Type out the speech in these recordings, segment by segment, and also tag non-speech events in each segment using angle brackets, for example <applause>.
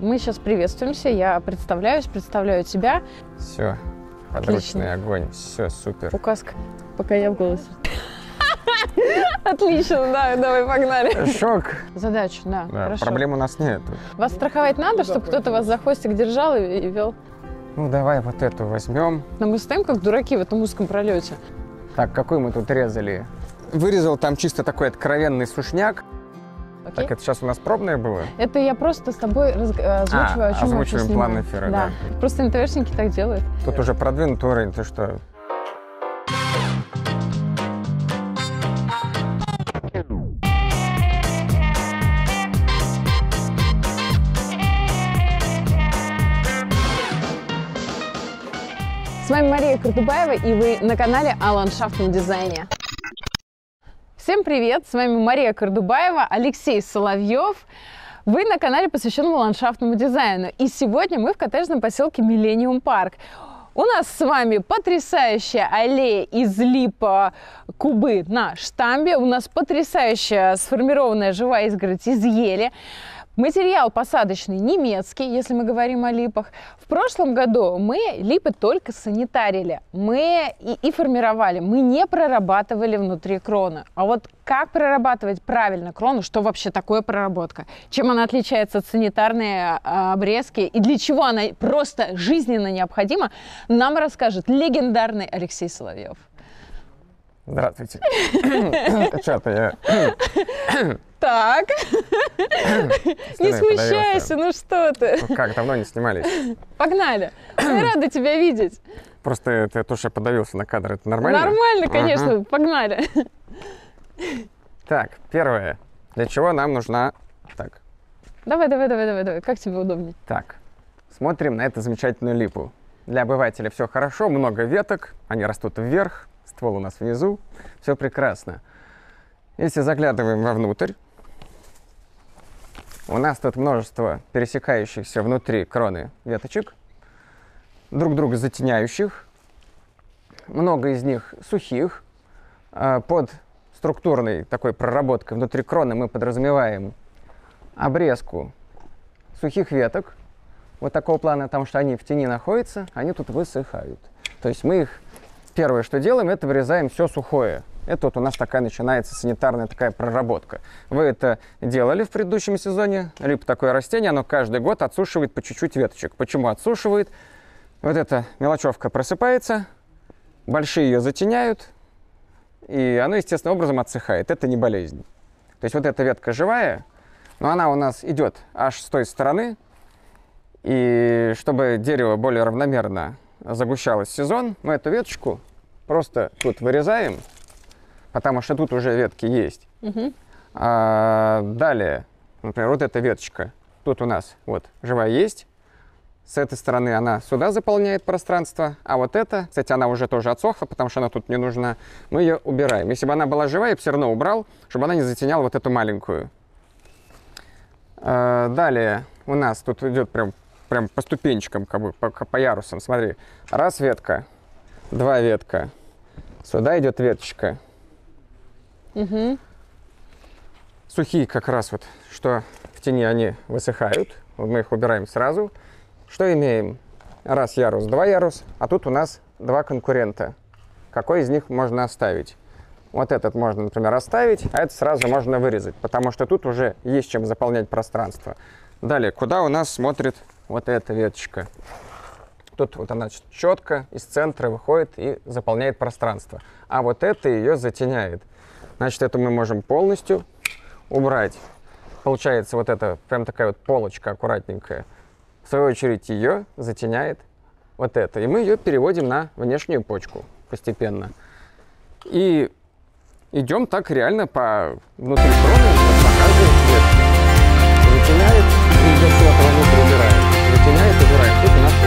мы сейчас приветствуемся, я представляюсь, представляю тебя. Все, подручный огонь, все, супер. Указка, пока я в голосе. <laughs> Отлично, да, давай погнали. Шок. Задачу, да, Да, хорошо. проблем у нас нет. Вас страховать надо, чтобы кто-то вас за хвостик держал и, и вел? Ну, давай вот эту возьмем. Но мы стоим как дураки в этом узком пролете. Так, какой мы тут резали? Вырезал там чисто такой откровенный сушняк. Окей? Так, это сейчас у нас пробное было? Это я просто с тобой разг- э, озвучиваю, А, о чем озвучиваем план эфира, да. Просто НТВшники так делают. Тут уже продвинутый уровень, ты что? С вами Мария Курдубаева, и вы на канале о ландшафтном дизайне. Всем привет! С вами Мария Курдубаева, Алексей Соловьев. Вы на канале, посвященному ландшафтному дизайну. И сегодня мы в коттеджном поселке Миллениум Парк. У нас с вами потрясающая аллея из липа кубы на штамбе. У нас потрясающая сформированная живая изгородь из ели. Материал посадочный немецкий, если мы говорим о липах. В прошлом году мы липы только санитарили, мы и, и формировали, мы не прорабатывали внутри кроны. А вот как прорабатывать правильно крону, что вообще такое проработка, чем она отличается от санитарной а, обрезки и для чего она просто жизненно необходима, нам расскажет легендарный Алексей Соловьев. Здравствуйте. <laughs> Что-то я... Так, не смущайся, ну что ты. Ну Как, давно не снимались? Погнали. Я <clears throat> рада тебя видеть. Просто это то, что я подавился на кадр, это нормально? Нормально, конечно. Погнали. Так, первое. Для чего нам нужна... Так, Давай, давай, давай, давай, давай. Как тебе удобнее? Так, смотрим на эту замечательную липу. Для обывателя все хорошо, много веток, они растут вверх, ствол у нас внизу, все прекрасно. Если заглядываем вовнутрь, у нас тут множество пересекающихся внутри кроны веточек, друг друга затеняющих, много из них сухих. А, Под структурной такой проработкой внутри кроны мы подразумеваем обрезку сухих веток, вот такого плана, потому что они в тени находятся, они тут высыхают. То есть мы их, первое, что делаем, это вырезаем все сухое. Это вот у нас такая начинается санитарная такая проработка. Вы это делали в предыдущем сезоне. Либо такое растение, оно каждый год отсушивает по чуть-чуть веточек. Почему отсушивает? Вот эта мелочевка просыпается, большие ее затеняют, и оно естественным образом отсыхает. Это не болезнь. То есть вот эта ветка живая, но она у нас идет аж с той стороны, и чтобы дерево более равномерно загущалось в сезон, мы эту веточку просто тут вырезаем, потому что тут уже ветки есть. Мгм. А, далее, например, вот эта веточка, тут у нас вот живая есть, с этой стороны она сюда заполняет пространство, а вот эта, кстати, она уже тоже отсохла, потому что она тут не нужна, мы ее убираем. Если бы она была живая, я бы все равно убрал, чтобы она не затеняла вот эту маленькую. А, далее у нас тут идет прям, прям по ступенчикам, как бы по, по ярусам. Смотри, раз ветка, два ветка, сюда идет веточка. Мгм. Сухие как раз вот, что в тени они высыхают, вот мы их убираем сразу. Что имеем? Раз ярус, два ярус, а тут у нас два конкурента. Какой из них можно оставить? Вот этот можно, например, оставить, а это сразу можно вырезать, потому что тут уже есть чем заполнять пространство. Далее, куда у нас смотрит вот эта веточка? Тут вот она четко из центра выходит и заполняет пространство. А вот это ее затеняет. Значит, это мы можем полностью убрать. Получается вот эта прям такая вот полочка аккуратненькая. В свою очередь ее затеняет вот это. И мы ее переводим на внешнюю почку постепенно. И идем так реально по внутри кроны, вот по каждой ветке. Затеняет, и идет куда-то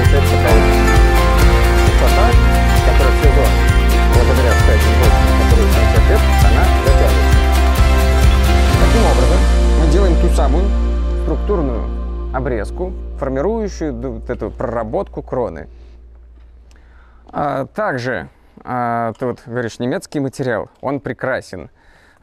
получается такая высота, которая в сезон, благодаря, почкам, которые 70 лет, она затягивается. Таким образом, мы делаем ту самую структурную обрезку, формирующую вот эту проработку кроны. А, также, а, ты вот говоришь, немецкий материал, он прекрасен.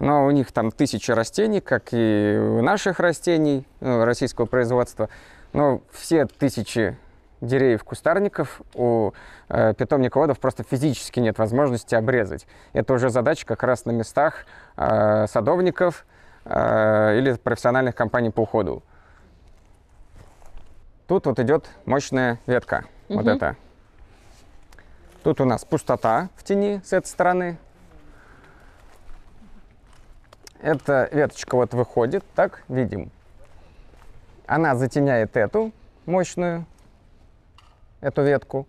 Но у них там тысячи растений, как и у наших растений э, российского производства. Но все тысячи деревьев, кустарников у э, питомниководов просто физически нет возможности обрезать. Это уже задача как раз на местах э, садовников э, или профессиональных компаний по уходу. Тут вот идет мощная ветка, Мгм. вот эта. Тут у нас пустота в тени с этой стороны. Эта веточка вот выходит, так, видим. Она затеняет эту мощную, эту ветку,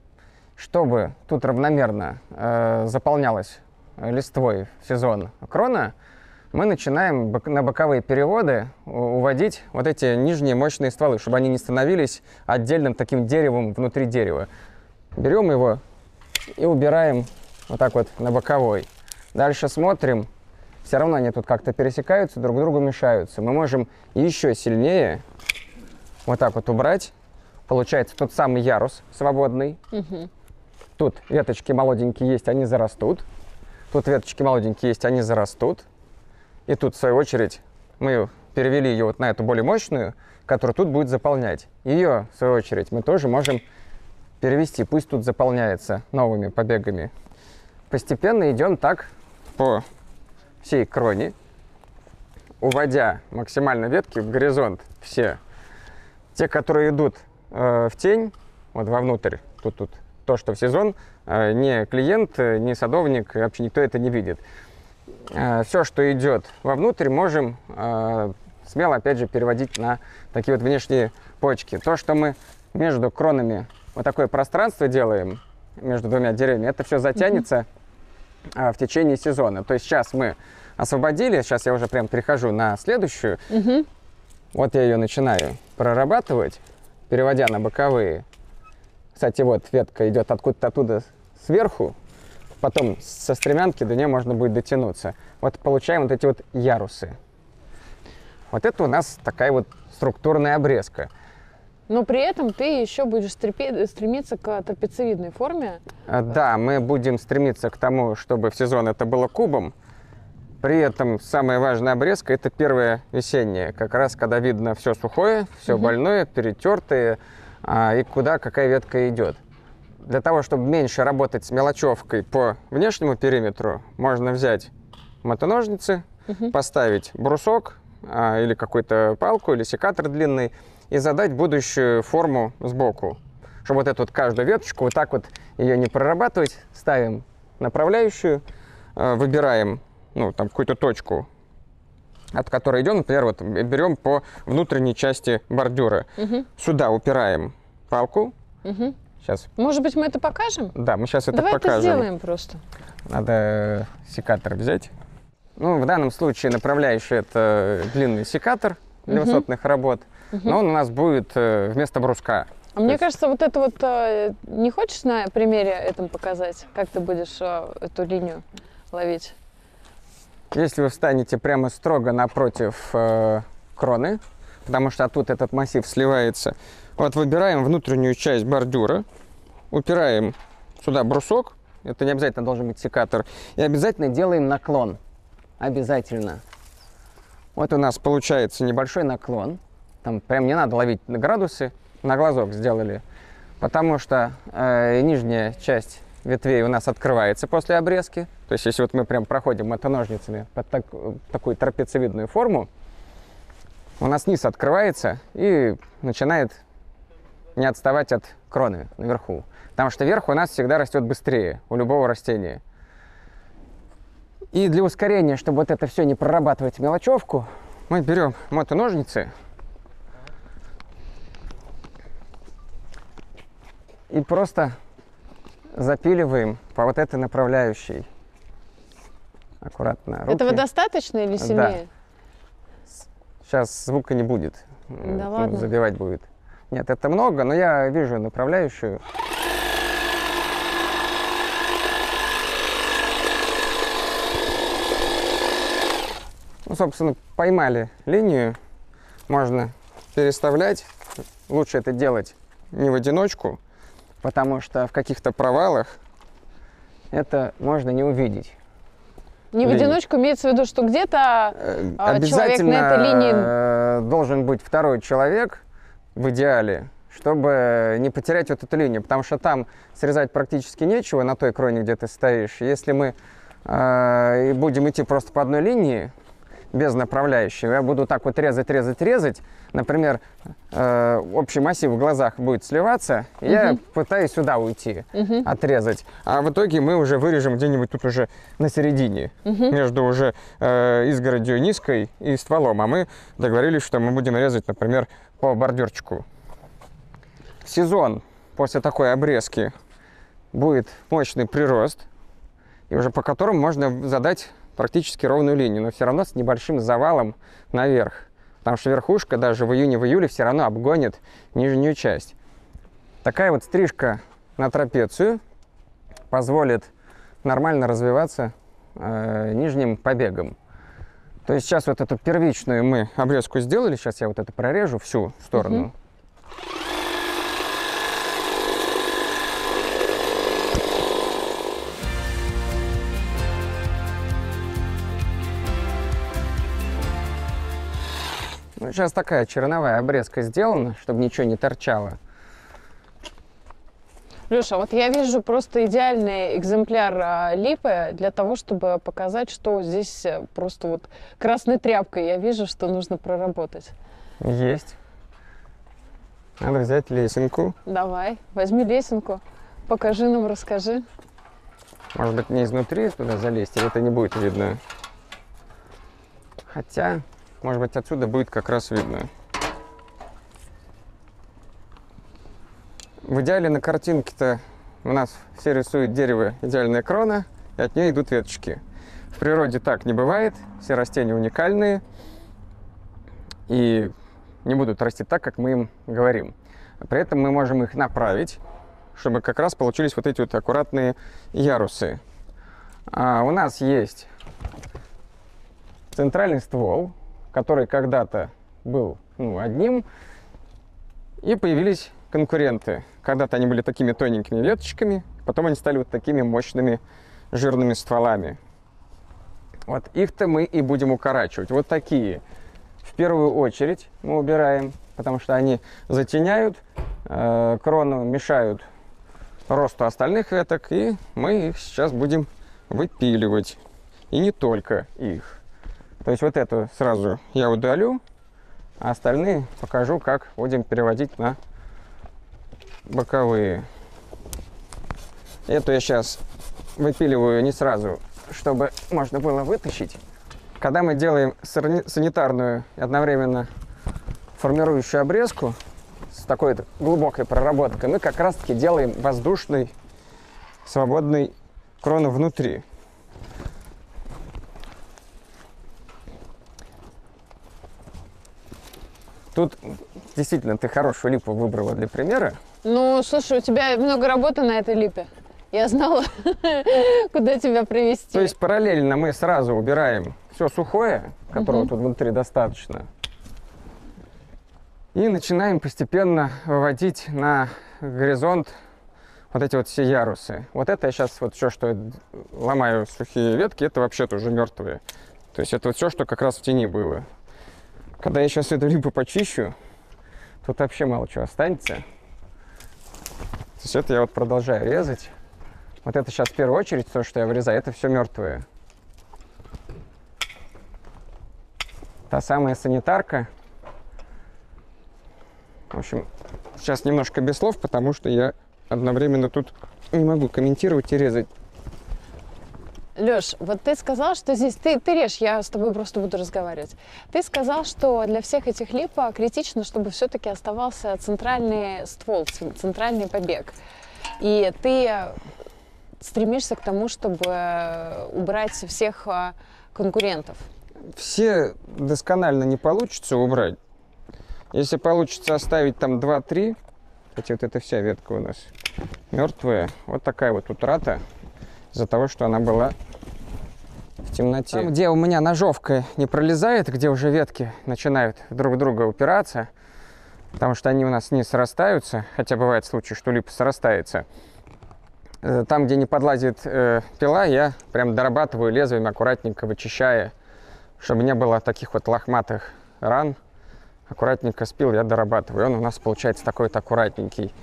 чтобы тут равномерно э, заполнялась листвой сезон крона, мы начинаем на боковые переводы уводить вот эти нижние мощные стволы, чтобы они не становились отдельным таким деревом внутри дерева. Берем его и убираем вот так вот на боковой. Дальше смотрим, все равно они тут как-то пересекаются, друг другу мешаются. Мы можем еще сильнее вот так вот убрать. Получается тот самый ярус свободный. Мгм. Тут веточки молоденькие есть, они зарастут. Тут веточки молоденькие есть, они зарастут. И тут, в свою очередь, мы перевели ее вот на эту более мощную, которая тут будет заполнять. Ее, в свою очередь, мы тоже можем перевести. Пусть тут заполняется новыми побегами. Постепенно идем так по всей кроне, уводя максимально ветки в горизонт все. Те, которые идут в тень, вот вовнутрь, тут, тут, то, что в сезон, э, ни клиент, э, ни садовник, вообще никто это не видит. все, что идет вовнутрь, можем э, смело, опять же, переводить на такие вот внешние почки. То, что мы между кронами вот такое пространство делаем, между двумя деревьями, это все затянется в течение сезона. То есть сейчас мы освободили, сейчас я уже прям перехожу на следующую. Мгм. Вот я ее начинаю прорабатывать, переводя на боковые. Кстати, вот ветка идет откуда-то оттуда сверху, потом со стремянки до нее можно будет дотянуться. Вот получаем вот эти вот ярусы. Вот это у нас такая вот структурная обрезка. Но при этом ты еще будешь стремиться к трапециевидной форме. А, Да, мы будем стремиться к тому, чтобы в сезон это было кубом. При этом самая важная обрезка это первая весенняя, как раз когда видно все сухое, все больное, перетертое, а, и куда какая ветка идет. Для того, чтобы меньше работать с мелочевкой по внешнему периметру, можно взять мотоножницы, поставить брусок а, или какую-то палку, или секатор длинный, и задать будущую форму сбоку. Чтобы вот эту вот каждую веточку, вот так вот ее не прорабатывать, ставим направляющую, э, выбираем ну, там какую-то точку, от которой идем, например, вот берем по внутренней части бордюра. Мгм. Сюда упираем палку. Мгм. Сейчас, Может быть, мы это покажем? да, мы сейчас это Давай это покажем. сделаем просто. Надо э, секатор взять. Ну, в данном случае направляющий это длинный секатор для Мгм. высотных работ, но он у нас будет э, вместо бруска. А мне есть- кажется, вот это вот э, не хочешь на примере этом показать, как ты будешь эту линию ловить? Если вы встанете прямо строго напротив э, кроны, потому что тут этот массив сливается, вот выбираем внутреннюю часть бордюра, упираем сюда брусок, это не обязательно должен быть секатор, и обязательно делаем наклон. Обязательно. Вот у нас получается небольшой наклон. Там прям не надо ловить на градусы, на глазок сделали. Потому что э, нижняя часть ветвей у нас открывается после обрезки. То есть если вот мы прям проходим мотоножницами под так- такую трапециевидную форму, у нас низ открывается и начинает не отставать от кроны наверху. Потому что верх у нас всегда растет быстрее у любого растения. И для ускорения, чтобы вот это все не прорабатывать мелочевку, мы берем мотоножницы и просто запиливаем по вот этой направляющей. Аккуратно. Руки. Этого достаточно или Да. сильнее? Сейчас звука не будет. М, Да ну, ладно? Забивать будет. Нет, это много, но я вижу направляющую. Ну, собственно, поймали линию. Можно переставлять. Лучше это делать не в одиночку, потому что в каких-то провалах это можно не увидеть. Не в одиночку имеется в виду, что где-то Э, А человек на этой линии- э, должен быть второй человек, в идеале, чтобы не потерять вот эту линию, потому что там срезать практически нечего на той кроне, где ты стоишь. Если мы э, будем идти просто по одной линии, без направляющего, я буду так вот резать, резать, резать, например, э, общий массив в глазах будет сливаться, и я пытаюсь сюда уйти, отрезать. А в итоге мы уже вырежем где-нибудь тут уже на середине, между уже э, изгородью низкой и стволом. А мы договорились, что мы будем резать, например, по бордюрчику. Сезон после такой обрезки будет мощный прирост, и уже по которому можно задать практически ровную линию, но все равно с небольшим завалом наверх. Потому что верхушка даже в июне, в июле все равно обгонит нижнюю часть. Такая вот стрижка на трапецию позволит нормально развиваться э, нижним побегом. То есть сейчас вот эту первичную мы обрезку сделали, сейчас я вот это прорежу всю сторону. Ну, сейчас такая черновая обрезка сделана, чтобы ничего не торчало. Леша, вот я вижу просто идеальный экземпляр а, липы для того, чтобы показать, что здесь э, просто вот красной тряпкой я вижу, что нужно проработать. Есть. Надо взять лесенку. Давай, возьми лесенку, покажи нам, расскажи. Может быть, не изнутри туда залезть, или это не будет видно. Хотя, может быть, отсюда будет как раз видно. В идеале на картинке-то у нас все рисуют дерево идеальная крона, и от нее идут веточки. В природе так не бывает, все растения уникальные и не будут расти так, как мы им говорим. При этом мы можем их направить, чтобы как раз получились вот эти вот аккуратные ярусы. А у нас есть центральный ствол, который когда-то был ну, одним, и появились конкуренты. Когда-то они были такими тоненькими веточками, потом они стали вот такими мощными жирными стволами. Вот их-то мы и будем укорачивать. Вот такие. В первую очередь мы убираем, потому что они затеняют э, крону, мешают росту остальных веток, и мы их сейчас будем выпиливать. И не только их. То есть вот эту сразу я удалю, а остальные покажу, как будем переводить на боковые. Эту я сейчас выпиливаю не сразу, чтобы можно было вытащить. Когда мы делаем санитарную и одновременно формирующую обрезку с такой глубокой проработкой, мы как раз-таки делаем воздушный свободный крону внутри. Тут действительно ты хорошую липу выбрала для примера. Ну, слушай, у тебя много работы на этой липе. Я знала, <laughs> куда тебя привести. То есть параллельно мы сразу убираем все сухое, которого угу. тут внутри достаточно, и начинаем постепенно выводить на горизонт вот эти вот все ярусы. Вот это я сейчас вот все, что я ломаю сухие ветки, это вообще-то уже мертвые. То есть это вот все, что как раз в тени было. Когда я сейчас эту липу почищу, тут вообще мало чего останется. То есть это я вот продолжаю резать. Вот это сейчас в первую очередь то, что я вырезаю, это все мертвые. Та самая санитарка. В общем, сейчас немножко без слов, потому что я одновременно тут не могу комментировать и резать. Леш, вот ты сказал, что здесь ты, ты режь, я с тобой просто буду разговаривать. Ты сказал, что для всех этих лип критично, чтобы все-таки оставался центральный ствол, центральный побег. И ты стремишься к тому, чтобы убрать всех а, конкурентов. Все досконально не получится убрать. Если получится оставить там 2-3, кстати, вот эта вся ветка у нас мертвая, вот такая вот утрата из-за того, что она была в темноте. Там, где у меня ножовка не пролезает, где уже ветки начинают друг друга упираться, потому что они у нас не срастаются, хотя бывает случай, что липа срастается. Э, там, где не подлазит э, пила, я прям дорабатываю лезвием, аккуратненько вычищая, чтобы не было таких вот лохматых ран аккуратненько спил, я дорабатываю. Он у нас получается такой вот аккуратненький.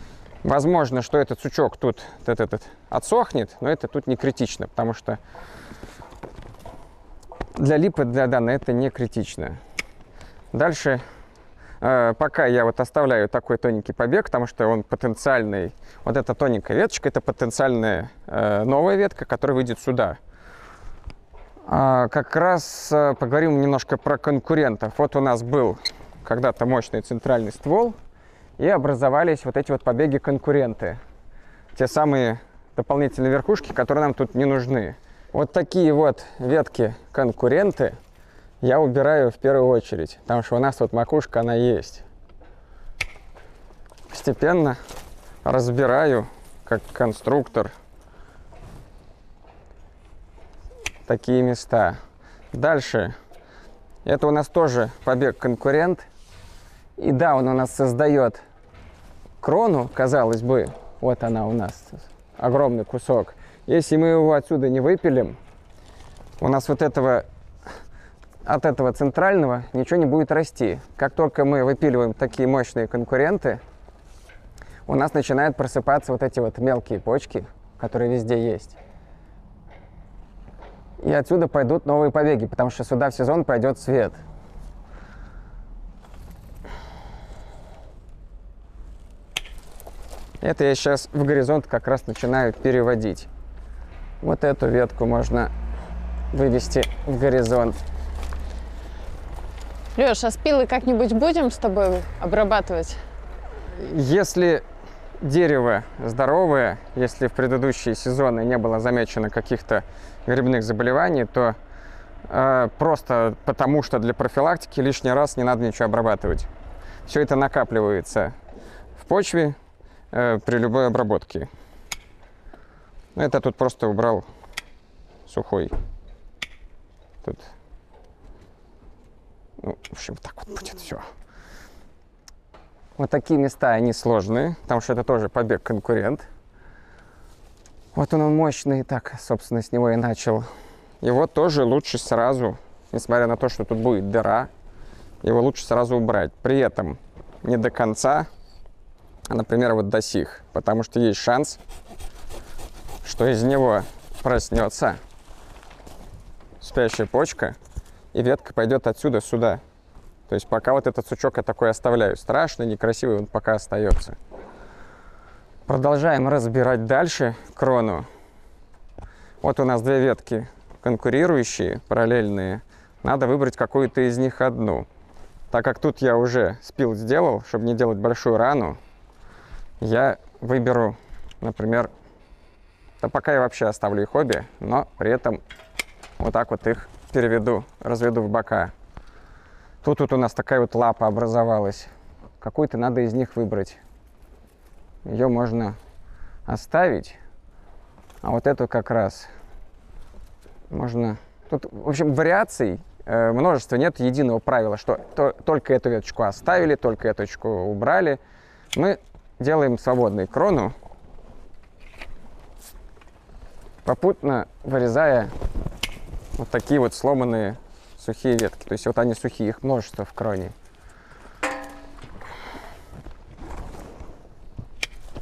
Возможно, что этот сучок тут этот, этот, отсохнет, но это тут не критично, потому что для липы, для данной это не критично. Дальше, э, пока я вот оставляю такой тоненький побег, потому что он потенциальный, вот эта тоненькая веточка, это потенциальная э, новая ветка, которая выйдет сюда. А, как раз э, поговорим немножко про конкурентов. Вот у нас был когда-то мощный центральный ствол, и образовались вот эти вот побеги конкуренты. Те самые дополнительные верхушки, которые нам тут не нужны. Вот такие вот ветки конкуренты я убираю в первую очередь, потому что у нас вот макушка, она есть. Постепенно разбираю, как конструктор, такие места. Дальше. Это у нас тоже побег конкурент – и да, он у нас создает крону, казалось бы, вот она у нас, огромный кусок. Если мы его отсюда не выпилим, у нас вот этого, от этого центрального ничего не будет расти. Как только мы выпиливаем такие мощные конкуренты, у нас начинают просыпаться вот эти вот мелкие почки, которые везде есть. И отсюда пойдут новые побеги, потому что сюда в сезон пойдет свет. Это я сейчас в горизонт как раз начинаю переводить. Вот эту ветку можно вывести в горизонт. Леш, а спилы как-нибудь будем с тобой обрабатывать? Если дерево здоровое, если в предыдущие сезоны не было замечено каких-то грибных заболеваний, то э, просто потому что для профилактики лишний раз не надо ничего обрабатывать. Все это накапливается в почве, Э, при любой обработке. Это тут просто убрал сухой. Тут, ну, в общем, так вот будет все. Вот такие места, они сложные, потому что это тоже побег конкурент. Вот он, он мощный, так, собственно, с него и начал. Его тоже лучше сразу, несмотря на то, что тут будет дыра, его лучше сразу убрать. При этом не до конца, например, вот до сих, потому что есть шанс, что из него проснется спящая почка, и ветка пойдет отсюда сюда. То есть пока вот этот сучок я такой оставляю. Страшный, некрасивый, он пока остается. Продолжаем разбирать дальше крону. Вот у нас две ветки конкурирующие, параллельные. Надо выбрать какую-то из них одну. Так как тут я уже спил сделал, чтобы не делать большую рану, я выберу, например, да пока я вообще оставлю их обе, но при этом вот так вот их переведу, разведу в бока. Тут вот у нас такая вот лапа образовалась. Какую-то надо из них выбрать. Ее можно оставить, а вот эту как раз можно... Тут, в общем, вариаций э, множество, нет единого правила, что то, только эту веточку оставили, только эту веточку убрали. Мы делаем свободной крону, попутно вырезая вот такие вот сломанные сухие ветки. То есть вот они сухие, их множество в кроне.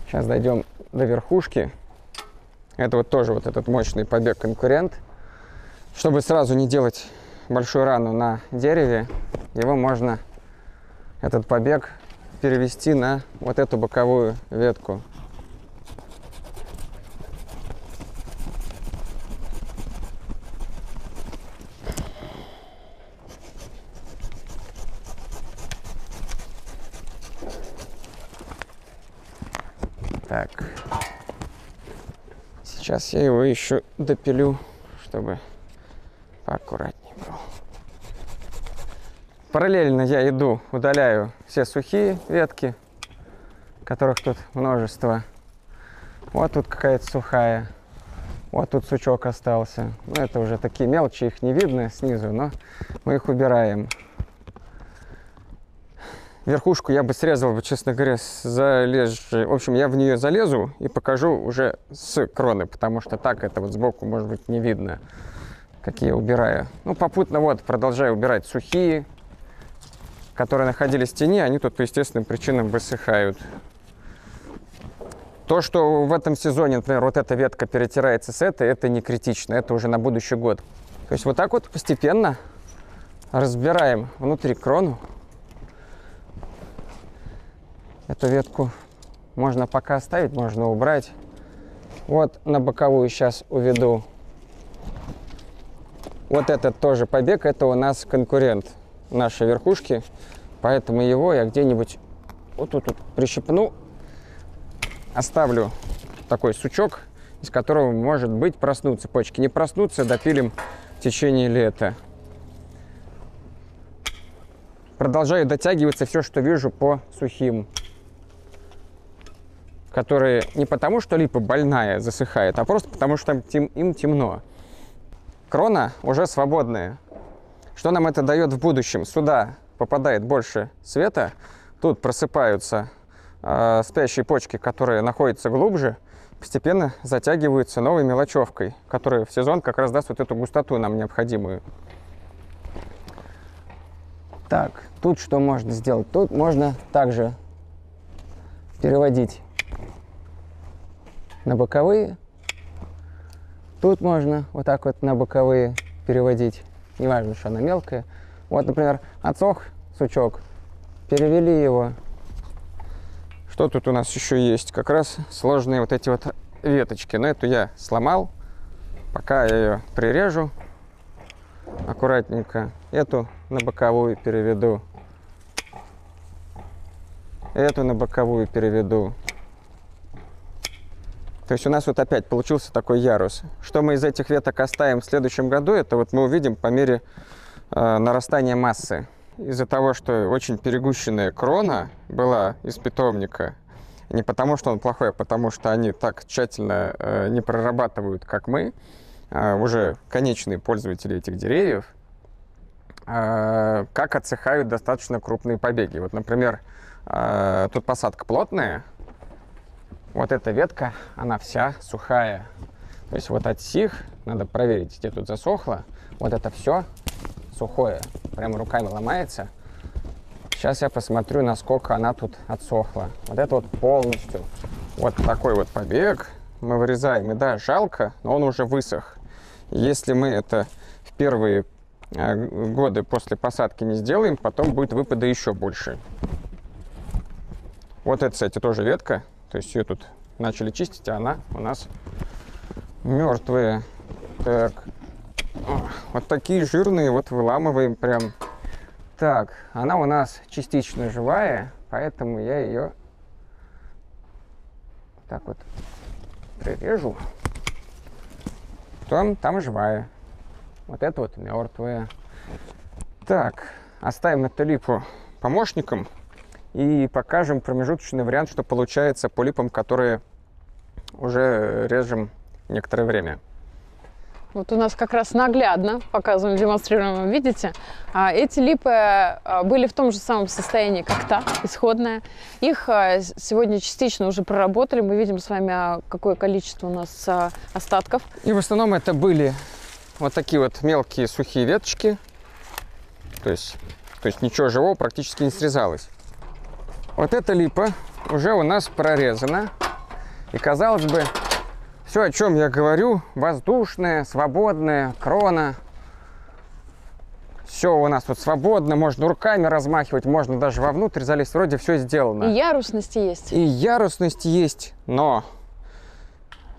Сейчас дойдем до верхушки. Это вот тоже вот этот мощный побег конкурент. Чтобы сразу не делать большую рану на дереве, его можно, этот побег, перевести на вот эту боковую ветку. Так. Сейчас я его еще допилю, чтобы поаккуратнее был. Параллельно я иду, удаляю все сухие ветки, которых тут множество. Вот тут какая-то сухая. Вот тут сучок остался. Ну, это уже такие мелочи, их не видно снизу, но мы их убираем. Верхушку я бы срезал, честно говоря, залез. В общем, я в нее залезу и покажу уже с кроны, потому что так это вот сбоку, может быть, не видно, какие убираю. Ну, попутно вот продолжаю убирать сухие которые находились в тени, они тут по естественным причинам высыхают. То, что в этом сезоне, например, вот эта ветка перетирается с этой, это не критично, это уже на будущий год. То есть вот так вот постепенно разбираем внутри крону. Эту ветку можно пока оставить, можно убрать. Вот на боковую сейчас уведу. Вот этот тоже побег, это у нас конкурент нашей верхушки, поэтому его я где-нибудь вот тут вот прищипну, оставлю такой сучок, из которого может быть проснуться почки. Не проснуться, допилим в течение лета. Продолжаю дотягиваться все, что вижу по сухим которые не потому, что липа больная засыхает, а просто потому, что им темно. Крона уже свободная. Что нам это дает в будущем? Сюда попадает больше света, тут просыпаются э, спящие почки, которые находятся глубже, постепенно затягиваются новой мелочевкой, которая в сезон как раз даст вот эту густоту нам необходимую. Так, тут что можно сделать? Тут можно также переводить на боковые. Тут можно вот так вот на боковые переводить. Неважно, что она мелкая. Вот, например, отсох сучок. Перевели его. Что тут у нас еще есть? Как раз сложные вот эти вот веточки. Но эту я сломал. Пока я ее прирежу аккуратненько. Эту на боковую переведу. Эту на боковую переведу. То есть у нас вот опять получился такой ярус. Что мы из этих веток оставим в следующем году, это вот мы увидим по мере э, нарастания массы. Из-за того, что очень перегущенная крона была из питомника, не потому что он плохой, а потому что они так тщательно э, не прорабатывают, как мы, э, уже конечные пользователи этих деревьев, э, как отсыхают достаточно крупные побеги. Вот, например, э, тут посадка плотная, вот эта ветка, она вся сухая. То есть вот от сих, надо проверить, где тут засохло. Вот это все сухое, прямо руками ломается. Сейчас я посмотрю, насколько она тут отсохла. Вот это вот полностью. Вот такой вот побег мы вырезаем. И да, жалко, но он уже высох. Если мы это в первые э, годы после посадки не сделаем, потом будет выпада еще больше. Вот это, кстати, тоже ветка. То есть ее тут начали чистить, а она у нас мертвая. Так, вот такие жирные вот выламываем прям. Так, она у нас частично живая, поэтому я ее так вот прирежу. Там, там живая. Вот это вот мертвая. Так, оставим эту липу помощником и покажем промежуточный вариант, что получается по липам, которые уже режем некоторое время. Вот у нас как раз наглядно показываем, демонстрируем, видите, а, эти липы а, были в том же самом состоянии, как та, исходная. Их а, сегодня частично уже проработали, мы видим с вами, какое количество у нас остатков. И в основном это были вот такие вот мелкие сухие веточки, то есть, то есть ничего живого практически не срезалось. Вот эта липа уже у нас прорезана. И казалось бы, все, о чем я говорю, воздушная, свободная, крона. Все у нас тут свободно, можно руками размахивать, можно даже вовнутрь залезть. Вроде все сделано. И ярусность есть. И ярусность есть, но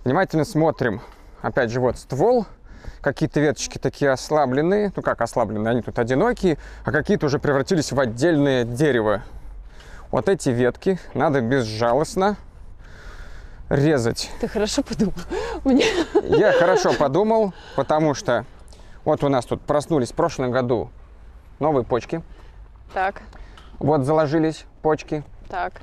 внимательно смотрим. Опять же, вот ствол, какие-то веточки такие ослабленные, ну как ослабленные, они тут одинокие, а какие-то уже превратились в отдельное дерево. Вот эти ветки надо безжалостно резать. Ты хорошо подумал. <laughs> Мне... Я хорошо подумал, потому что вот у нас тут проснулись в прошлом году новые почки. Так. Вот заложились почки. Так.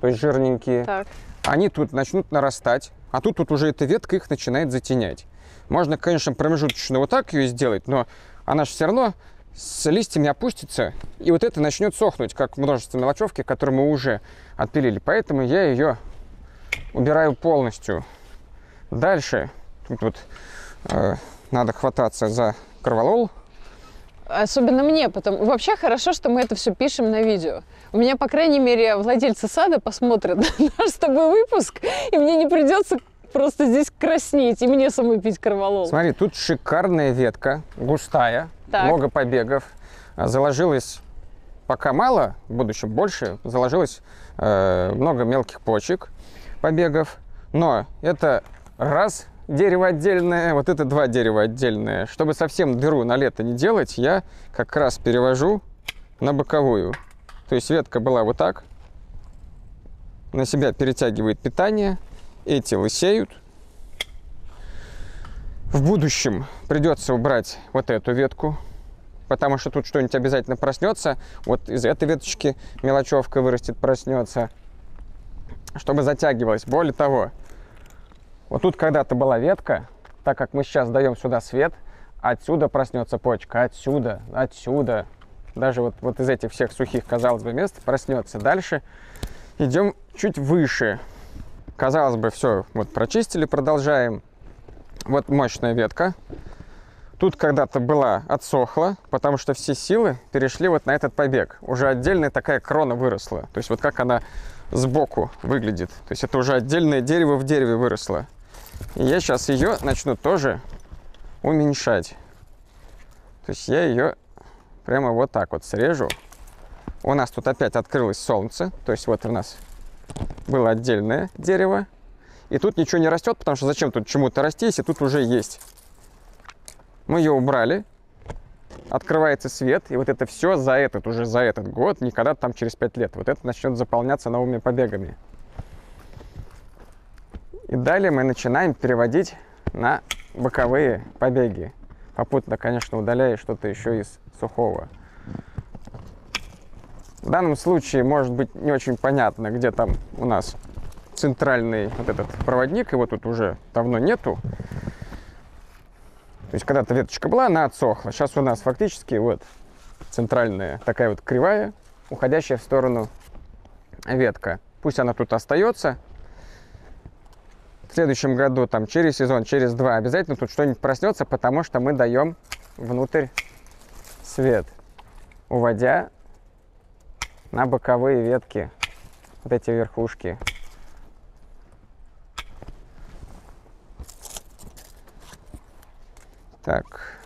То есть жирненькие. Так. Они тут начнут нарастать, а тут, тут уже эта ветка их начинает затенять. Можно, конечно, промежуточно вот так ее сделать, но она же все равно с листьями опустится, и вот это начнет сохнуть, как множество мелочевки, которые мы уже отпилили. Поэтому я ее убираю полностью. Дальше тут вот э, надо хвататься за корвалол. Особенно мне потом. Вообще хорошо, что мы это все пишем на видео. У меня, по крайней мере, владельцы сада посмотрят <laughs> наш с тобой выпуск, и мне не придется просто здесь краснеть, и мне самой пить корвалол. Смотри, тут шикарная ветка, густая, Так. много побегов. Заложилось пока мало, в будущем больше, заложилось э, много мелких почек, побегов. Но это раз дерево отдельное, вот это два дерева отдельное. Чтобы совсем дыру на лето не делать, я как раз перевожу на боковую. То есть ветка была вот так, на себя перетягивает питание, эти лысеют, в будущем придется убрать вот эту ветку, потому что тут что-нибудь обязательно проснется. Вот из этой веточки мелочевка вырастет, проснется, чтобы затягивалось. Более того, вот тут когда-то была ветка, так как мы сейчас даем сюда свет, отсюда проснется почка, отсюда, отсюда. Даже вот, вот из этих всех сухих, казалось бы, мест проснется. Дальше идем чуть выше. Казалось бы, все, вот прочистили, продолжаем. Вот мощная ветка. Тут когда-то была отсохла, потому что все силы перешли вот на этот побег. Уже отдельная такая крона выросла. То есть вот как она сбоку выглядит. То есть это уже отдельное дерево в дереве выросло. И я сейчас ее начну тоже уменьшать. То есть я ее прямо вот так вот срежу. У нас тут опять открылось солнце. То есть вот у нас было отдельное дерево. И тут ничего не растет, потому что зачем тут чему-то расти, если тут уже есть. Мы ее убрали, открывается свет, и вот это все за этот, уже за этот год, никогда там через 5 лет. Вот это начнет заполняться новыми побегами. И далее мы начинаем переводить на боковые побеги. Попутно, конечно, удаляя что-то еще из сухого. В данном случае может быть не очень понятно, где там у нас центральный вот этот проводник, его тут уже давно нету. То есть когда-то веточка была, она отсохла. Сейчас у нас фактически вот центральная такая вот кривая, уходящая в сторону ветка. Пусть она тут остается. В следующем году, там через сезон, через два, обязательно тут что-нибудь проснется, потому что мы даем внутрь свет, уводя на боковые ветки вот эти верхушки. Так.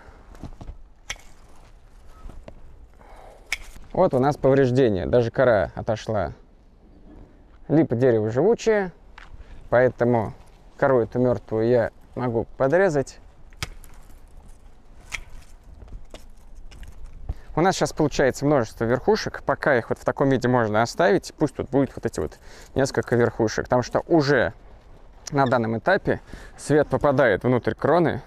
Вот у нас повреждение, даже кора отошла. Липа дерево живучее, поэтому кору эту мертвую я могу подрезать. У нас сейчас получается множество верхушек. Пока их вот в таком виде можно оставить, пусть тут будет вот эти вот несколько верхушек, потому что уже на данном этапе свет попадает внутрь кроны,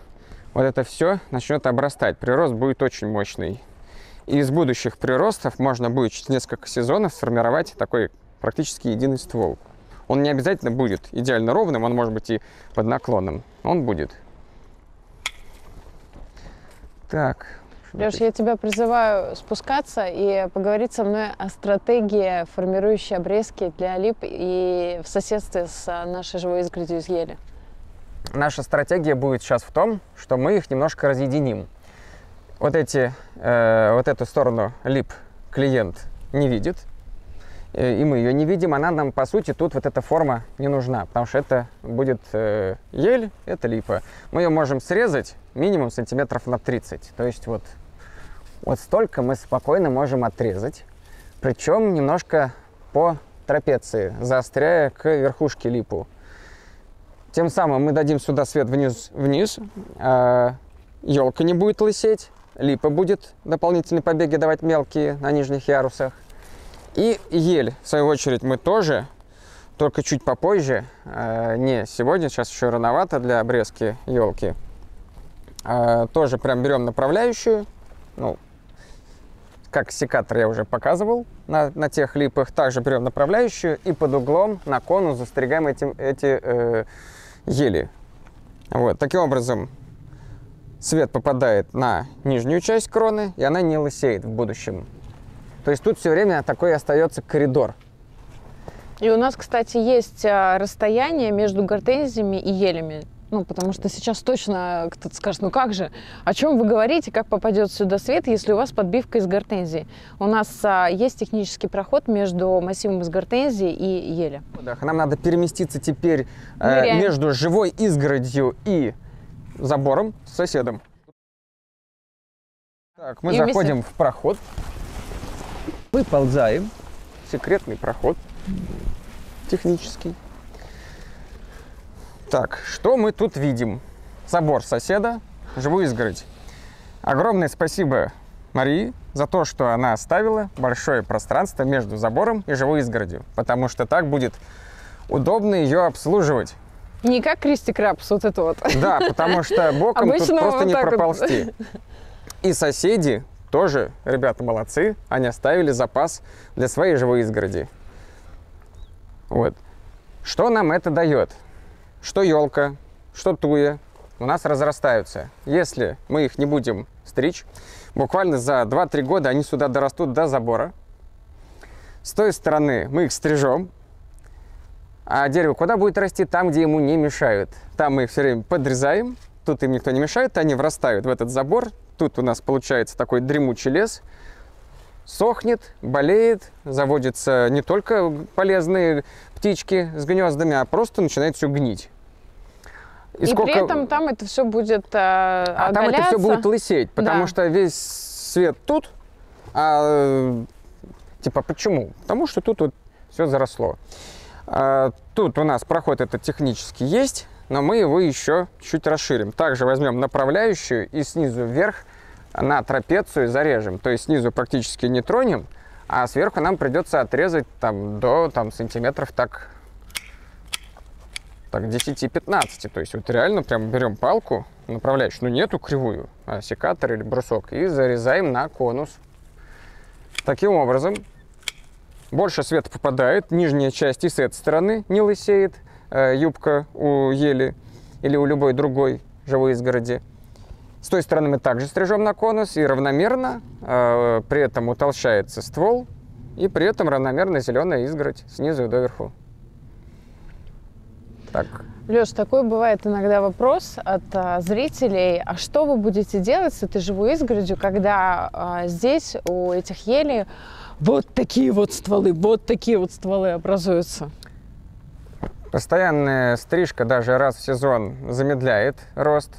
вот это все начнет обрастать. Прирост будет очень мощный. И из будущих приростов можно будет через несколько сезонов сформировать такой практически единый ствол. Он не обязательно будет идеально ровным, он может быть и под наклоном. Он будет. Так. Леш, я тебя призываю спускаться и поговорить со мной о стратегии, формирующей обрезки для лип и в соседстве с а, нашей живой изгородью из ели. Наша стратегия будет сейчас в том, что мы их немножко разъединим. Вот, эти, э, вот эту сторону лип клиент не видит, э, и мы ее не видим. Она нам, по сути, тут вот эта форма не нужна, потому что это будет э, ель, это липа. Мы ее можем срезать минимум сантиметров на 30. То есть вот, вот столько мы спокойно можем отрезать. Причем немножко по трапеции, заостряя к верхушке липу. Тем самым мы дадим сюда свет вниз, вниз елка не будет лысеть, липа будет дополнительные побеги давать мелкие на нижних ярусах. И ель, в свою очередь, мы тоже, только чуть попозже, э, не сегодня, сейчас еще рановато для обрезки елки, тоже прям берем направляющую, ну, как секатор я уже показывал на, на тех липах, также берем направляющую и под углом на конус застригаем эти, эти э, ели. Вот, таким образом свет попадает на нижнюю часть кроны, и она не лысеет в будущем. То есть тут все время такой остается коридор. И у нас, кстати, есть а, расстояние между гортензиями и елями. Ну, потому что сейчас точно кто-то скажет, ну как же, о чем вы говорите, как попадет сюда свет, если у вас подбивка из гортензии? У нас а, есть технический проход между массивом из гортензии и ели. Да, нам надо переместиться теперь э, между живой изгородью и забором с соседом. Так, мы и заходим вместе... в проход. Выползаем. Секретный проход. Технический. Так, что мы тут видим? Забор соседа, живую изгородь. Огромное спасибо Марии за то, что она оставила большое пространство между забором и живой изгородью, потому что так будет удобно ее обслуживать. Не как Кристи Крабс, вот это вот. Да, потому что боком тут просто не проползти. И соседи тоже, ребята, молодцы, они оставили запас для своей живой изгороди. Вот. Что нам это дает? Что елка, что туя у нас разрастаются. Если мы их не будем стричь, буквально за 2-3 года они сюда дорастут до забора. С той стороны мы их стрижем, а дерево куда будет расти? Там, где ему не мешают. Там мы их все время подрезаем, тут им никто не мешает, они врастают в этот забор. Тут у нас получается такой дремучий лес. Сохнет, болеет, заводятся не только полезные птички с гнездами, а просто начинает все гнить. И, и сколько... при этом там это все будет э, А там это все будет лысеть, потому да. что весь свет тут, а типа почему? Потому что тут вот все заросло. А, тут у нас проход этот технически есть, но мы его еще чуть расширим. Также возьмем направляющую и снизу вверх на трапецию зарежем. То есть снизу практически не тронем, а сверху нам придется отрезать там до там, сантиметров так, так 10-15. То есть вот реально прям берем палку, направляющую, ну нету кривую, а секатор или брусок, и зарезаем на конус. Таким образом, больше света попадает, нижняя часть и с этой стороны не лысеет, э, юбка у ели или у любой другой живой изгороди. С той стороны мы также стрижем на конус и равномерно, э, при этом утолщается ствол, и при этом равномерно зеленая изгородь снизу и доверху. Так. Леш, такой бывает иногда вопрос от а, зрителей, а что вы будете делать с этой живой изгородью, когда а, здесь у этих елей вот такие вот стволы, вот такие вот стволы образуются? Постоянная стрижка даже раз в сезон замедляет рост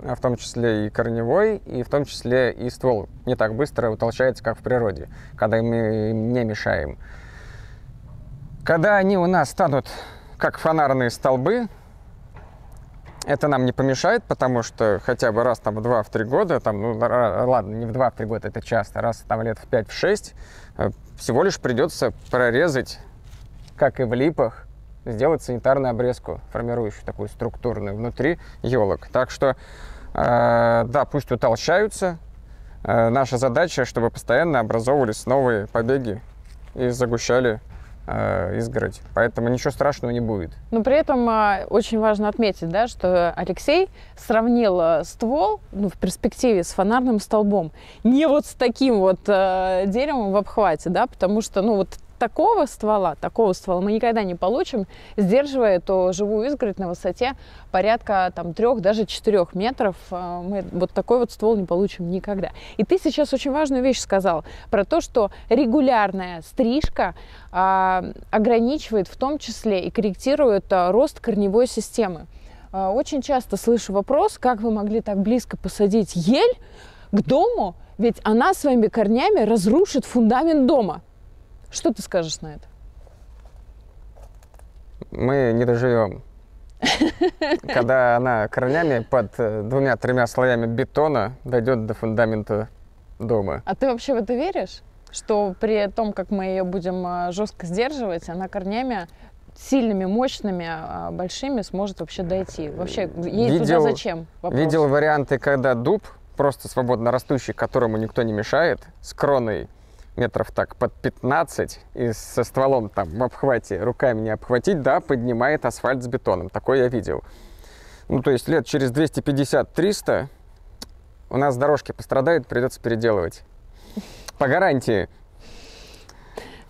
в том числе и корневой, и в том числе и ствол не так быстро утолщается, как в природе, когда мы не мешаем. Когда они у нас станут как фонарные столбы, это нам не помешает, потому что хотя бы раз там в 2-3 года, там, ну ладно, не в 2-3 года, это часто, раз там лет в 5-6, э, всего лишь придется прорезать, как и в липах, сделать санитарную обрезку, формирующую такую структурную внутри елок. Так что, э, да, пусть утолщаются. Э, наша задача, чтобы постоянно образовывались новые побеги и загущали э, изгородь. Поэтому ничего страшного не будет. Но при этом э, очень важно отметить, да, что Алексей сравнил э, ствол ну, в перспективе с фонарным столбом. Не вот с таким вот э, деревом в обхвате, да, потому что, ну, вот такого ствола, такого ствола мы никогда не получим, сдерживая эту живую изгородь на высоте порядка там трех, даже четырех метров. Э, мы вот такой вот ствол не получим никогда. И ты сейчас очень важную вещь сказал про то, что регулярная стрижка а, ограничивает в том числе и корректирует а, рост корневой системы. А, очень часто слышу вопрос, как вы могли так близко посадить ель к дому, ведь она своими корнями разрушит фундамент дома. Что ты скажешь на это? Мы не доживем. <laughs> Когда она корнями под э, двумя-тремя слоями бетона дойдет до фундамента дома. А ты вообще в это веришь? Что при том, как мы ее будем э, жестко сдерживать, она корнями сильными, мощными, а, большими сможет вообще дойти. Вообще, ей видел, туда зачем? Вопрос. Видел варианты, когда дуб, просто свободно растущий, которому никто не мешает, с кроной метров так под 15 и со стволом там в обхвате руками не обхватить, да, поднимает асфальт с бетоном. Такое я видел. Ну, то есть лет через 250-300 у нас дорожки пострадают, придется переделывать. По гарантии.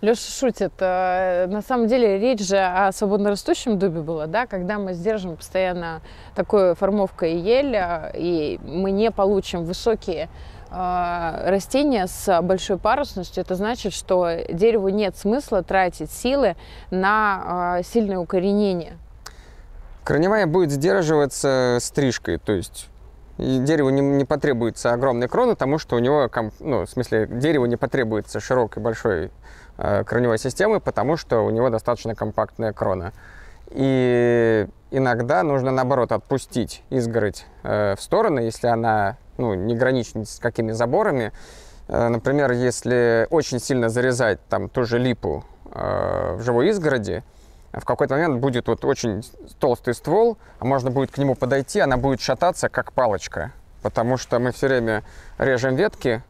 Леша шутит. Э, на самом деле речь же о свободно растущем дубе была, да, когда мы сдержим постоянно такой формовкой ель, э, и мы не получим высокие э, растения с большой парусностью, это значит, что дереву нет смысла тратить силы на сильное укоренение. Корневая будет сдерживаться стрижкой, то есть дереву не, не потребуется огромной кроны, потому что у него, ну, в смысле, дереву не потребуется широкой большой э, корневой системы, потому что у него достаточно компактная крона. И иногда нужно, наоборот, отпустить изгородь э, в стороны, если она ну, не граничит с какими заборами. Э, например, если очень сильно зарезать там ту же липу э, в живой изгороди, в какой-то момент будет вот очень толстый ствол, а можно будет к нему подойти, она будет шататься, как палочка. Потому что мы все время режем ветки,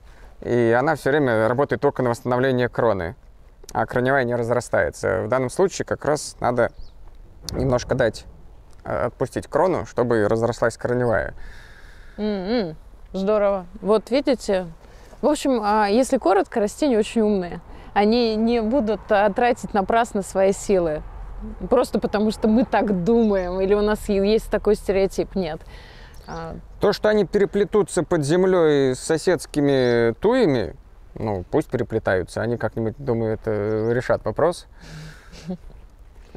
и она все время работает только на восстановление кроны, а корневая не разрастается. В данном случае как раз надо немножко дать э, отпустить крону, чтобы разрослась корневая. Mm-hmm. Здорово. Вот видите, в общем, а, если коротко, растения очень умные. Они не будут а, тратить напрасно свои силы. Просто потому, что мы так думаем, или у нас есть такой стереотип, нет. А, То, что они переплетутся под землей с соседскими туями, ну, пусть переплетаются, они как-нибудь, думаю, это решат вопрос. <laughs>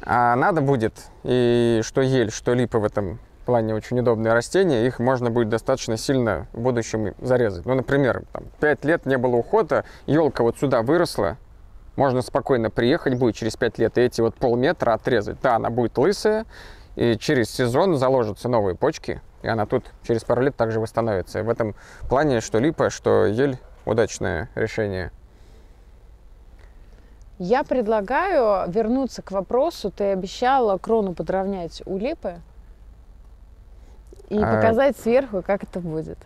А надо будет, и что ель, что липа в этом плане очень удобные растения, их можно будет достаточно сильно в будущем зарезать. Ну, например, там, 5 лет не было ухода, елка вот сюда выросла, можно спокойно приехать будет через 5 лет и эти вот полметра отрезать. Да, она будет лысая, и через сезон заложатся новые почки, и она тут через пару лет также восстановится. И в этом плане, что липа, что ель, удачное решение. Я предлагаю вернуться к вопросу. Ты обещала крону подровнять у липы и а... показать сверху, как это будет.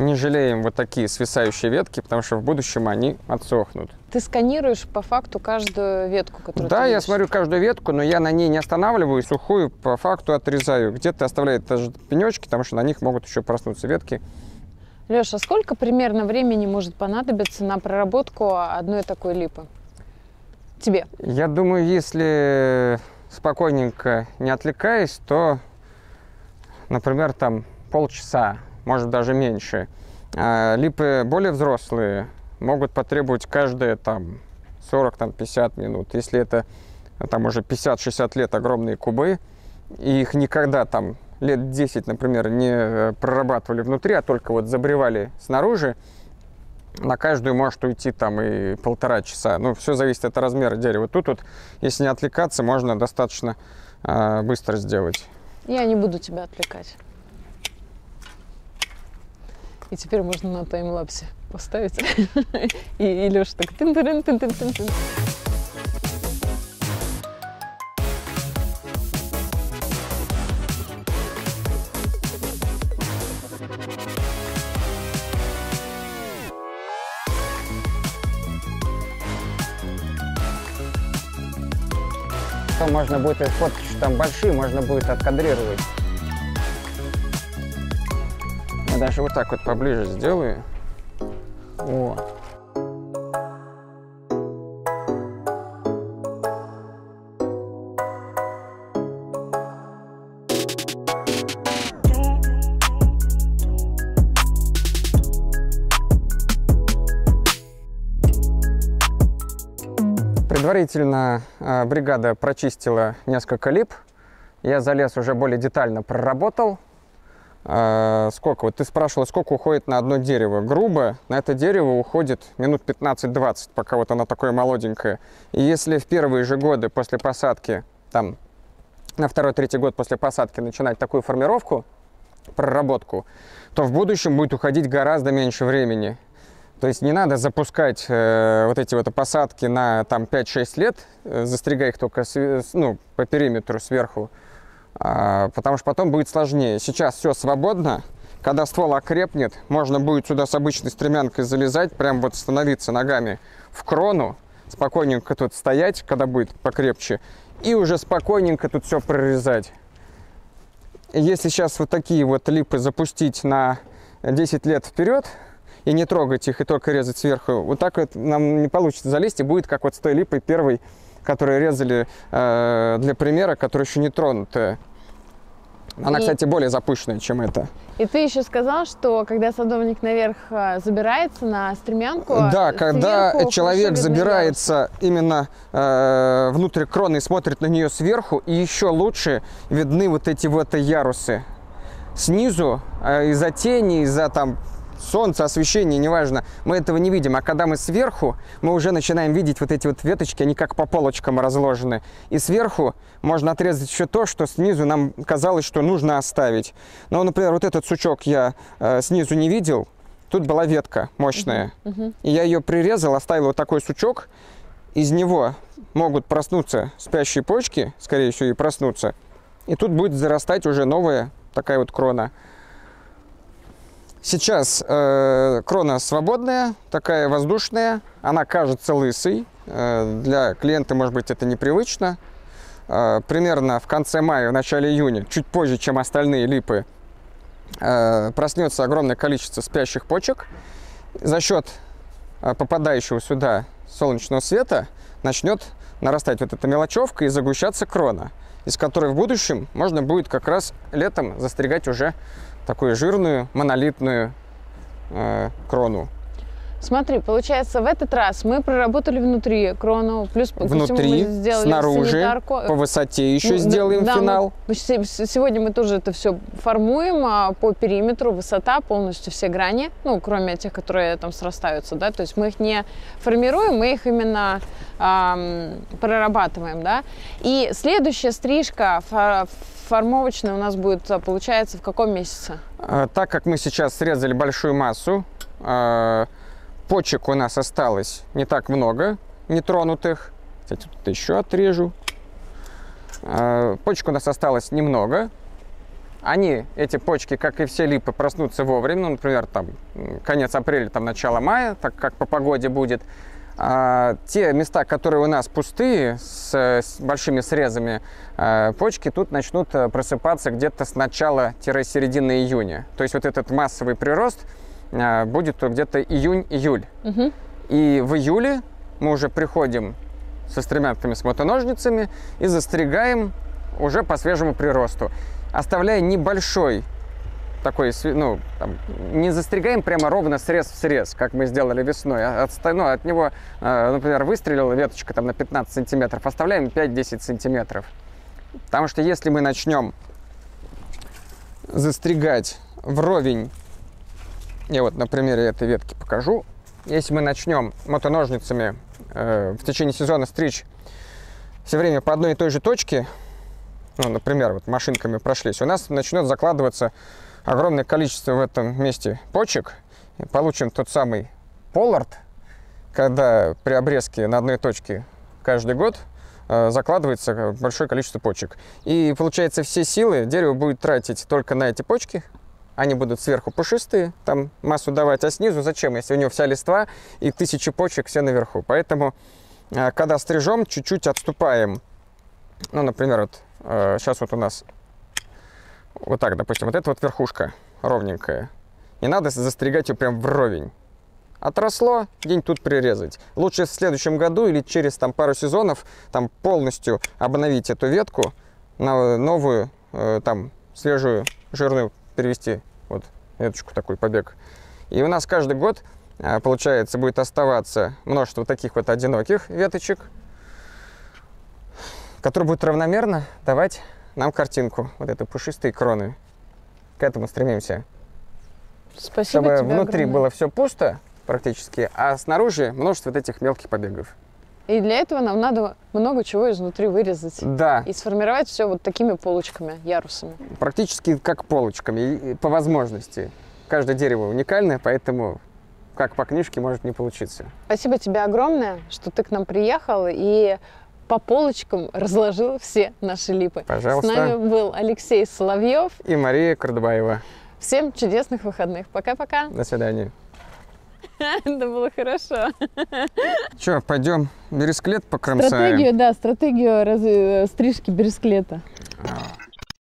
не жалеем вот такие свисающие ветки, потому что в будущем они отсохнут. Ты сканируешь по факту каждую ветку, которую Да, ты я смотрю каждую ветку, но я на ней не останавливаюсь, сухую по факту отрезаю. Где-то оставляю даже пенечки, потому что на них могут еще проснуться ветки. Леша, сколько примерно времени может понадобиться на проработку одной такой липы? Тебе? Я думаю, если спокойненько не отвлекаясь, то, например, там полчаса может даже меньше. А липы более взрослые могут потребовать каждые там 40-50 минут. Если это там уже 50-60 лет огромные кубы, и их никогда там лет 10, например, не э, прорабатывали внутри, а только вот забревали снаружи, на каждую может уйти там и полтора часа. Ну, все зависит от размера дерева. Тут вот, если не отвлекаться, можно достаточно э, быстро сделать. Я не буду тебя отвлекать. И теперь можно на таймлапсе поставить. <laughs> И, и Леша так тын тын тын можно будет фотки, что там большие, можно будет откадрировать даже вот так вот поближе сделаю. О. Предварительно э, бригада прочистила несколько лип. Я залез уже более детально проработал а, сколько? Вот ты спрашивала, сколько уходит на одно дерево. Грубо на это дерево уходит минут 15-20, пока вот оно такое молоденькое. И если в первые же годы после посадки, там, на второй-третий год после посадки начинать такую формировку, проработку, то в будущем будет уходить гораздо меньше времени. То есть не надо запускать э, вот эти вот посадки на там 5-6 лет, э, застригая их только с, ну, по периметру сверху, а, потому что потом будет сложнее. Сейчас все свободно. Когда ствол окрепнет, можно будет сюда с обычной стремянкой залезать, прям вот становиться ногами в крону, спокойненько тут стоять, когда будет покрепче, и уже спокойненько тут все прорезать. Если сейчас вот такие вот липы запустить на 10 лет вперед, и не трогать их, и только резать сверху, вот так вот нам не получится залезть, и будет как вот с той липой первой, которую резали э, для примера, которая еще не тронутая. Она, И- кстати, более запущенная, чем эта. И ты еще сказал, что когда садовник наверх а, забирается на стремянку, Да, когда сверху человек забирается именно э, внутрь кроны и смотрит на нее сверху, и еще лучше видны вот эти вот ярусы. Снизу э, из-за тени, из-за там солнца, освещения, неважно, мы этого не видим. А когда мы сверху, мы уже начинаем видеть вот эти вот веточки, они как по полочкам разложены. И сверху можно отрезать еще то, что снизу нам казалось, что нужно оставить. Ну, например, вот этот сучок я э, снизу не видел, тут была ветка мощная. Мгм. И я ее прирезал, оставил вот такой сучок. Из него могут проснуться спящие почки, скорее всего, и проснуться. И тут будет зарастать уже новая такая вот крона. Сейчас э, крона свободная, такая воздушная. Она кажется лысой. Э, для клиента, может быть, это непривычно. Э, примерно в конце мая, в начале июня, чуть позже, чем остальные липы, э, проснется огромное количество спящих почек. За счет э, попадающего сюда солнечного света начнет нарастать вот эта мелочевка и загущаться крона, из которой в будущем можно будет как раз летом застригать уже такую жирную монолитную э, крону. Смотри, получается, в этот раз мы проработали внутри крону, плюс Внутри, мы сделали снаружи, санитарку. по высоте еще Ну, сделаем да, финал. мы сегодня мы тоже это все формуем а, по периметру, высота, полностью все грани, ну, кроме тех, которые там срастаются, да, то есть мы их не формируем, мы их именно ам, прорабатываем, да. И следующая стрижка фо- формовочная у нас будет, а, получается, в каком месяце? А, Так как мы сейчас срезали большую массу, а, почек у нас осталось не так много, нетронутых. Кстати, тут еще отрежу. А, Почек у нас осталось немного. Они, эти почки, как и все липы, проснутся вовремя. Ну, например, там конец апреля, там начало мая, так как по погоде будет. А, те места, которые у нас пустые, с, с большими срезами, а, почки тут начнут э, просыпаться где-то с начала-середины июня. То есть вот этот массовый прирост будет где-то июнь-июль. Мгм. И в июле мы уже приходим со стремянками, с мотоножницами и застригаем уже по свежему приросту, оставляя небольшой такой, ну, там, не застригаем прямо ровно срез в срез, как мы сделали весной. а От, ну, от него, э, например, выстрелила веточка там на 15 сантиметров, оставляем 5-10 сантиметров. Потому что если мы начнем застригать вровень, я вот на примере этой ветки покажу, если мы начнем мотоножницами э, в течение сезона стричь все время по одной и той же точке, ну, например, вот машинками прошлись, у нас начнет закладываться огромное количество в этом месте почек, и получим тот самый поллард, когда при обрезке на одной точке каждый год э, закладывается большое количество почек. И получается все силы дерево будет тратить только на эти почки, они будут сверху пушистые, там массу давать, а снизу зачем, если у него вся листва и тысячи почек все наверху. Поэтому, э, когда стрижем, чуть-чуть отступаем. Ну, например, вот сейчас вот у нас вот так, допустим, вот эта вот верхушка ровненькая. Не надо застригать ее прям вровень. Отросло, день тут прирезать. Лучше в следующем году или через там пару сезонов там полностью обновить эту ветку на новую, э, там свежую, жирную перевести вот веточку такой побег. И у нас каждый год, э, получается, будет оставаться множество таких вот одиноких веточек, которые будут равномерно давать нам картинку вот этой пушистой кроны. К этому стремимся. Спасибо Чтобы тебе внутри огромное. было все пусто практически, а снаружи множество вот этих мелких побегов. И для этого нам надо много чего изнутри вырезать. Да, И сформировать все вот такими полочками, ярусами. практически как полочками, по возможности. Каждое дерево уникальное, поэтому как по книжке может не получиться. Спасибо тебе огромное, что ты к нам приехал и по полочкам разложил все наши липы. Пожалуйста. С нами был Алексей Соловьев. И Мария Кардубаева. Всем чудесных выходных. Пока-пока. До свидания. <laughs> Это было хорошо. Че, пойдем бересклет покромсаем? Стратегию, да, стратегию раз- э, стрижки бересклета. А,